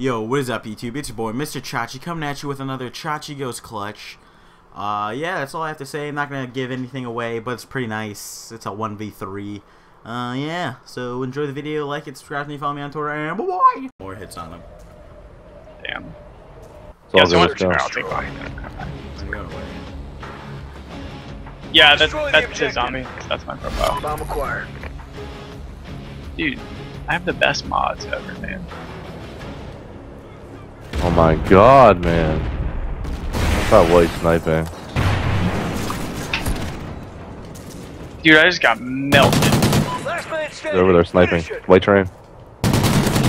Yo, what is up, YouTube? It's your boy, Mr. Chachie, coming at you with another Chachie Goes Clutch. Uh, yeah, that's all I have to say. I'm not gonna give anything away, but it's pretty nice. It's a 1v3. Uh, yeah, so enjoy the video, like it, subscribe to me, follow me on Twitter, and bye-bye! More hits on him. Damn. It's all Yeah, good, so let's much go. I'll take mine. I'm going away. Yeah, that's Destroy the that's his objective. on me. That's my profile. Bomb acquired. Dude, I have the best mods ever, man. Oh my god, man. What's that white sniping? Dude, I just got melted. They're over there sniping. White train.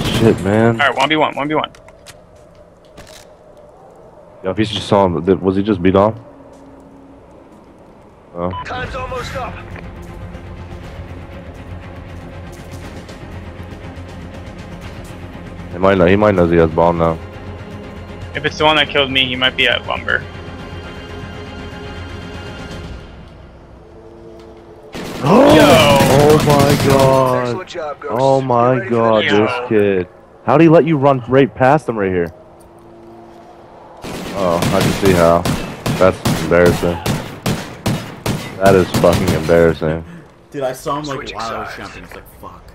Shit, man. Alright, 1v1, 1v1. Yo, if he's just saw him, was he just beat off? Oh. Time's almost up. He might know. He might know he has bomb now. If it's the one that killed me, he might be at lumber. Oh my god. Excellent job, Ghost. Oh my ready for the god, this kid. How'd he let you run right past him right here? Oh, I can see how. That's embarrassing. That is fucking embarrassing. Dude, I saw him like Switching while I was sides. jumping. It's like, fuck.